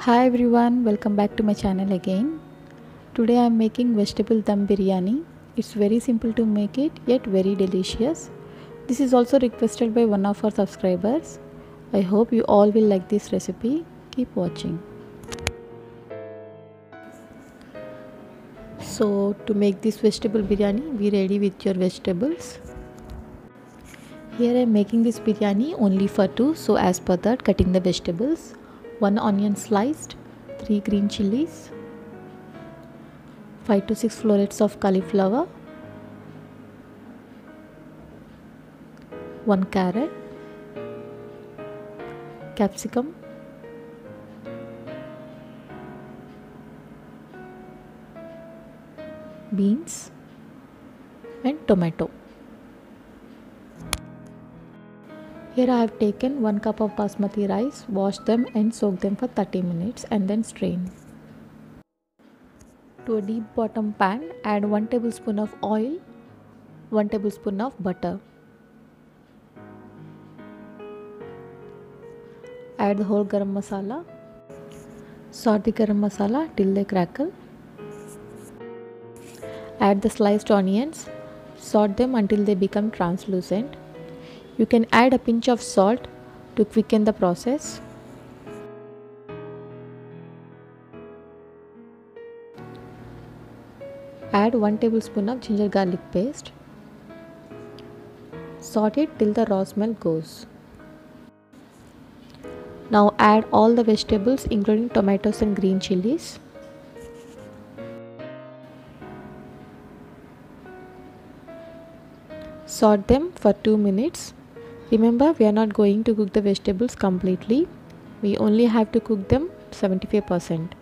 Hi everyone, welcome back to my channel again. Today I am making vegetable dum biryani. It's very simple to make it yet very delicious. This is also requested by one of our subscribers. I hope you all will like this recipe. Keep watching. So to make this vegetable biryani, be ready with your vegetables. Here I am making this biryani only for two. So as per that, cutting the vegetables. 1 onion sliced, 3 green chilies, 5 to 6 florets of cauliflower, 1 carrot, capsicum, beans and tomato. Here I have taken 1 cup of basmati rice, wash them and soak them for 30 minutes and then strain. To a deep bottom pan, add 1 tablespoon of oil, 1 tablespoon of butter. Add the whole garam masala. Saute the garam masala till they crackle. Add the sliced onions. Saute them until they become translucent. You can add a pinch of salt to quicken the process. Add 1 tablespoon of ginger garlic paste. Saute it till the raw smell goes. Now add all the vegetables including tomatoes and green chilies. Saute them for 2 minutes Remember, we are not going to cook the vegetables completely. We only have to cook them 75%.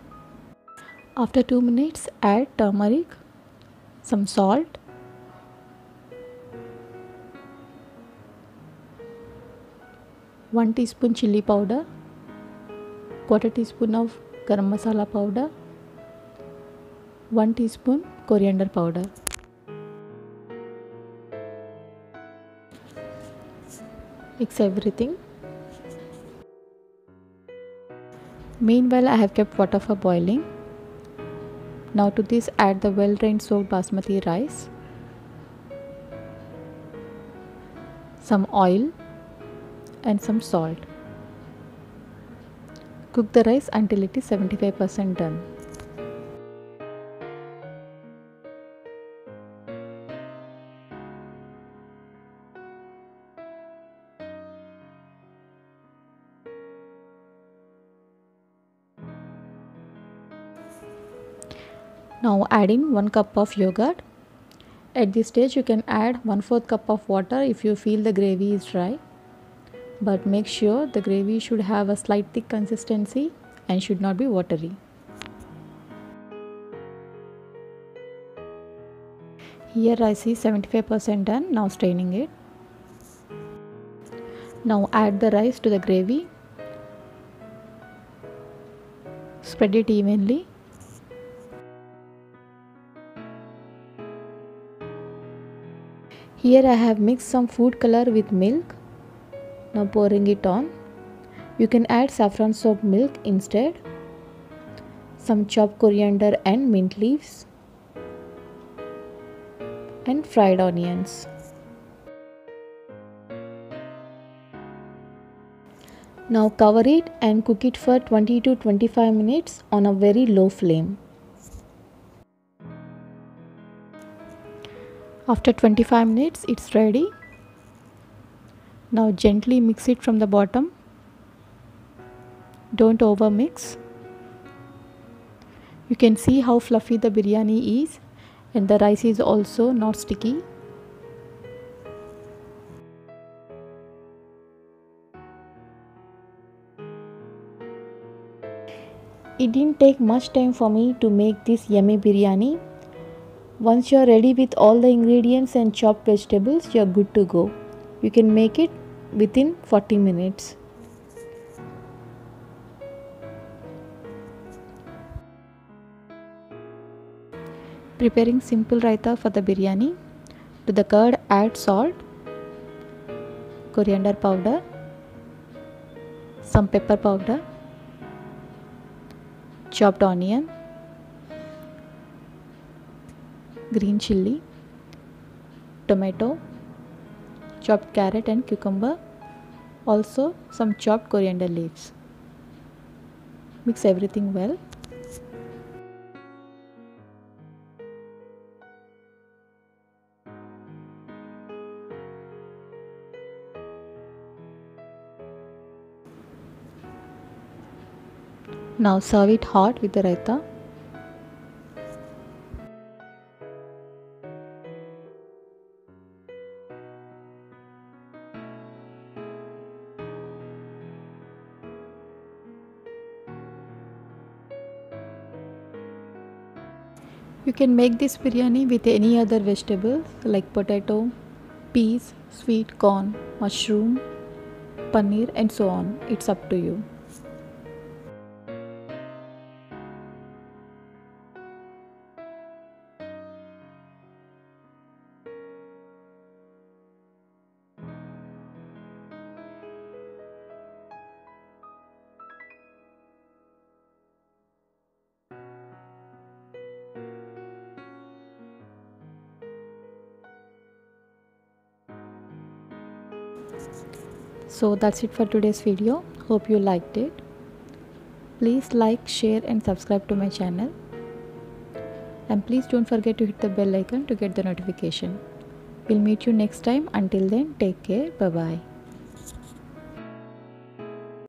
After 2 minutes, add turmeric, some salt, one teaspoon chili powder, quarter teaspoon of garam masala powder, one teaspoon coriander powder. Mix everything. Meanwhile i have kept water for boiling. Now to this add the well drained soaked basmati rice some oil and some salt. Cook the rice until it is 75% done Now adding 1 cup of yogurt. At this stage you can add 1 4th cup of water if you feel the gravy is dry. But make sure the gravy should have a slight thick consistency and should not be watery. Here I see 75% done. Now straining it. Now add the rice to the gravy. Spread it evenly Here I have mixed some food color with milk. Now pouring it on. You can add saffron soaked milk instead. Some chopped coriander and mint leaves. And fried onions. Now cover it and cook it for 20 to 25 minutes on a very low flame. After 25 minutes it's ready. Now gently mix it from the bottom. Don't over mix. You can see how fluffy the biryani is and the rice is also not sticky. It didn't take much time for me to make this yummy biryani once you are ready with all the ingredients and chopped vegetables, you are good to go. You can make it within 40 minutes. Preparing simple raita for the biryani. To the curd add salt, coriander powder, some pepper powder, chopped onion, green chilli, tomato, chopped carrot and cucumber, also some chopped coriander leaves. Mix everything well. Now serve it hot with the raita. You can make this biryani with any other vegetables like potato, peas, sweet corn, mushroom, paneer and so on. It's up to you. So that's it for today's video. Hope you liked it. Please like, share and subscribe to my channel. And please don't forget to hit the bell icon to get the notification. We'll meet you next time. Until then, take care. Bye bye.